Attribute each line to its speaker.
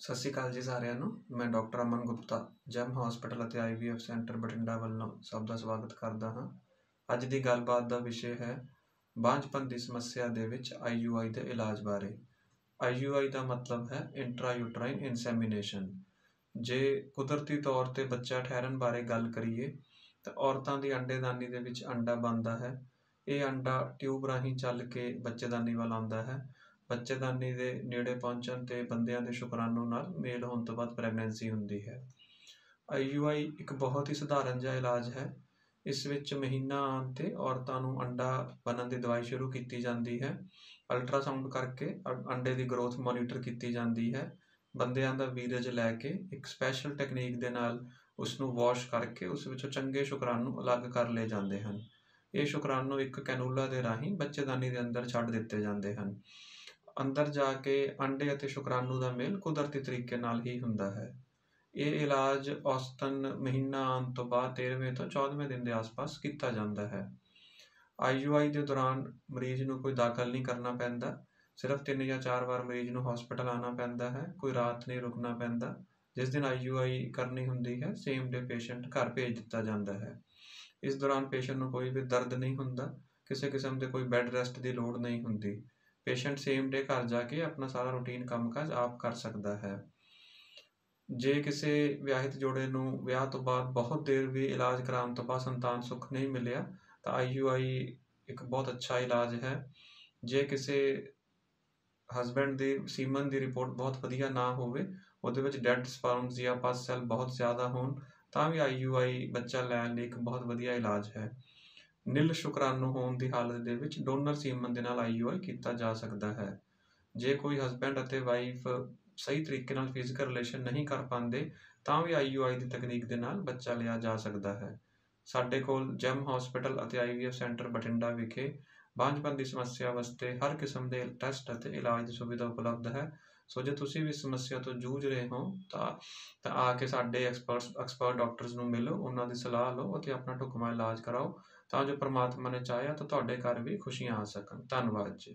Speaker 1: ਸਤਿ ਸ਼੍ਰੀ ਅਕਾਲ ਜੀ ਸਾਰਿਆਂ ਨੂੰ। ਮੈਂ doctor Aman Gupta, Gem hospital ਅਤੇ ਆਈਵੀਐਫ ਸੈਂਟਰ ਬਠਿੰਡਾ ਵੱਲੋਂ ਸਭ ਦਾ ਸਵਾਗਤ ਕਰਦਾ ਹਾਂ। ਅੱਜ ਦੀ ਗੱਲਬਾਤ ਦਾ ਵਿਸ਼ੇ ਹੈ ਬਾਂਝਪਨ ਦੀ ਸਮੱਸਿਆ ਦੇ ਵਿੱਚ ਆਈਯੂਆਈ ਦੇ ਇਲਾਜ ਬਾਰੇ। ਆਈਯੂਆਈ ਦਾ ਮਤਲਬ ਹੈ ਇੰਟਰਾਯੂਟਰਾਈਨ ਇਨਸੈਮੀਨੇਸ਼ਨ ਜੇ ਕੁਦਰਤੀ ਤੌਰ ਤੇ ਬੱਚਾ ਠਹਿਰਨ ਬਾਰੇ ਗੱਲ ਕਰੀਏ, ਤਾਂ ਔਰਤਾਂ ਦੀ ਅੰਡੇਦਾਨੀ ਦੇ ਵਿੱਚ ਅੰਡਾ ਬਣਦਾ ਹੈ। ਇਹ ਅੰਡਾ ਟਿਊਬ ਰਾਹੀਂ ਚੱਲ ਕੇ ਬੱਚੇਦਾਨੀ ਵੱਲ ਆਉਂਦਾ ਹੈ। ਬੱਚੇਦਾਨੀ ਦੇ ਨੇੜੇ ਪਹੁੰਚਣ ਤੇ ਬੰਦਿਆਂ ਦੇ ਸ਼ੁਕਰਾਣੂ ਨਾਲ ਮੇਲ ਹੋਣ ਤੋਂ ਬਾਅਦ ਪ੍ਰੈਗਨੈਂਸੀ ਹੁੰਦੀ ਹੈ। ਆਈਯੂਆਈ ਇੱਕ ਬਹੁਤ ਹੀ ਸਧਾਰਨ ਜਿਹਾ ਇਲਾਜ ਹੈ। ਇਸ ਵਿੱਚ ਮਹੀਨਾ ਆਉਣ ਤੇ ਔਰਤਾਂ ਨੂੰ ਅੰਡਾ ਬਣਨ ਦੀ ਦਵਾਈ ਸ਼ੁਰੂ ਕੀਤੀ ਜਾਂਦੀ ਹੈ। ਅਲਟਰਾਸਾਊਂਡ ਕਰਕੇ ਅ- ਅੰਡੇ ਦੀ ਗਰੋਥ ਮੋਨੀਟਰ ਕੀਤੀ ਜਾਂਦੀ ਹੈ। ਬੰਦਿਆਂ ਦਾ ਵੀਰਜ ਲੈ ਕੇ ਇੱਕ ਸਪੈਸ਼ਲ ਟੈਕਨੀਕ ਦੇ ਨਾਲ ਉਸ ਨੂੰ ਵਾਸ਼ ਕਰਕੇ ਉਸ ਵਿੱਚੋਂ ਚੰਗੇ ਸ਼ੁਕਰਾਣੂ ਅਲੱਗ ਕਰ ਲਏ ਜਾਂਦੇ ਹਨ। ਇਹ ਸ਼ੁਕਰਾਣੂ ਇੱਕ ਕੈਨੂਲਾ ਦੇ ਰਾਹੀਂ ਬੱਚੇਦਾਨੀ ਦੇ ਅੰਦਰ ਛੱਡ ਦਿੱਤੇ ਜਾਂਦੇ ਹਨ। ਅੰਦਰ ਜਾ ਕੇ ਅੰਡੇ ਅਤੇ ਸ਼ੁਕਰਾਣੂ ਦਾ ਮੇਲ ਕੁਦਰਤੀ ਤਰੀਕੇ ਨਾਲ ਹੀ ਹੁੰਦਾ ਹੈ। ਇਹ ਇਲਾਜ ਔਸਤਨ ਮਹੀਨਾ ਆਉਣ ਤੋਂ ਬਾਅਦ 13ਵੇਂ ਤੋਂ 14ਵੇਂ ਦਿਨ ਦੇ ਆਸ-ਪਾਸ ਕੀਤਾ ਜਾਂਦਾ ਹੈ। ਆਈਯੂਆਈ ਦੇ ਦੌਰਾਨ ਮਰੀਜ਼ ਨੂੰ ਕੋਈ ਦਾਖਲ ਨਹੀਂ ਕਰਨਾ ਪੈਂਦਾ। ਸਿਰਫ 3 ਜਾਂ 4 ਵਾਰ ਮਰੀਜ਼ ਨੂੰ ਹਸਪੀਟਲ ਆਉਣਾ ਪੈਂਦਾ ਹੈ। ਕੋਈ ਰਾਤ ਨਹੀਂ ਰੁਕਣਾ ਪੈਂਦਾ। ਜਿਸ ਦਿਨ ਆਈਯੂਆਈ ਕਰਨੀ ਹੁੰਦੀ ਹੈ ਸੇਮ ਡੇ ਪੇਸ਼ੈਂਟ ਘਰ ਭੇਜ ਦਿੱਤਾ ਜਾਂਦਾ ਹੈ। ਇਸ ਦੌਰਾਨ ਪੇਸ਼ੈਂਟ ਨੂੰ ਕੋਈ ਵੀ ਦਰਦ ਨਹੀਂ ਹੁੰਦਾ। ਕਿਸੇ ਕਿਸਮ ਦੇ ਕੋਈ ਬੈੱਡ ਰੈਸਟ ਦੀ ਲੋੜ ਨਹੀਂ ਹੁੰਦੀ। ਪੇਸ਼ੈਂਟ ਸੇਮ ਡੇ ਘਰ ਜਾ ਕੇ ਆਪਣਾ ਸਾਰਾ ਰੂਟੀਨ ਕੰਮਕਾਜ ਆਪ ਕਰ ਸਕਦਾ ਹੈ। ਜੇ ਕਿਸੇ ਵਿਆਹਿਤ ਜੋੜੇ ਨੂੰ ਵਿਆਹ ਤੋਂ ਬਾਅਦ ਬਹੁਤ ਦੇਰ ਵੀ ਇਲਾਜ ਕਰਾਉਣ ਤੋਂ ਬਾਅਦ ਸੰਤਾਨ ਸੁੱਖ ਨਹੀਂ ਮਿਲਿਆ, ਤਾਂ ਆਈਯੂਆਈ ਇੱਕ ਬਹੁਤ ਅੱਛਾ ਇਲਾਜ ਹੈ। ਜੇ ਕਿਸੇ ਹਸਬੈਂਡ ਦੀ ਸੀਮਨ ਦੀ ਰਿਪੋਰਟ ਬਹੁਤ ਵਧੀਆ ਨਾ ਹੋਵੇ, ਉਹਦੇ ਵਿੱਚ ਡੈਡ ਸਪਰਮਸ ਜਾਂ ਪਸ ਸੈੱਲ ਬਹੁਤ ਜ਼ਿਆਦਾ ਹੋਣ, ਤਾਂ ਵੀ ਆਈਯੂਆਈ ਬੱਚਾ ਲੈਣ ਲਈ ਇੱਕ ਬਹੁਤ ਵਧੀਆ ਇਲਾਜ ਹੈ। ਨਿਲ ਸ਼ੁਕਰਾਣੂ ਹੋਣ ਦੀ ਹਾਲਤ ਦੇ ਵਿੱਚ ਡੋਨਰ ਸੀਮਨ ਦੇ ਨਾਲ ਆਈਯੂਆਈ ਕੀਤਾ ਜਾ ਸਕਦਾ ਹੈ। ਜੇ ਕੋਈ ਹਸਬੈਂਡ ਅਤੇ ਵਾਈਫ ਸਹੀ ਤਰੀਕੇ ਨਾਲ ਫਿਜ਼ੀਕਲ ਰਿਲੇਸ਼ਨ ਨਹੀਂ ਕਰ ਪਾਉਂਦੇ, ਤਾਂ ਵੀ ਆਈਯੂਆਈ ਦੀ ਤਕਨੀਕ ਦੇ ਨਾਲ ਬੱਚਾ ਲਿਆ ਜਾ ਸਕਦਾ ਹੈ। ਸਾਡੇ ਕੋਲ ਜੈਮ ਹਸਪੀਟਲ ਅਤੇ ਆਈਵੀਐਫ ਸੈਂਟਰ ਬਠਿੰਡਾ ਵਿਖੇ ਬਾਂਝਪਨ ਦੀ ਸਮੱਸਿਆ ਵਾਸਤੇ ਹਰ ਕਿਸਮ ਦੇ ਟੈਸਟ ਅਤੇ ਇਲਾਜ ਦੀ ਸੁਵਿਧਾ ਉਪਲਬਧ ਹੈ। ਸੋ ਜੇ ਤੁਸੀਂ ਵੀ ਇਸ ਸਮੱਸਿਆ ਤੋਂ ਜੂਝ ਰਹੇ ਹੋ, ਤਾਂ ਤਾਂ ਆ ਕੇ ਸਾਡੇ ਐਕਸਪਰਟਸ, ਐਕਸਪਰਟ ਡਾਕਟਰਸ ਨੂੰ ਮਿਲੋ, ਉਹਨਾਂ ਦੀ ਸਲਾਹ ਲਓ ਅਤੇ ਆਪਣਾ ਢੁਕਵਾਂ ਇਲਾਜ ਕਰਾਓ, ਤਾਂ ਜੋ ਪ੍ਰਮਾਤਮਾ ਨੇ ਚਾਹਿਆ ਤਾਂ ਤੁਹਾਡੇ ਘਰ ਵੀ ਖੁਸ਼ੀਆਂ ਆ ਸਕਣ। ਧੰਨਵਾਦ ਜੀ।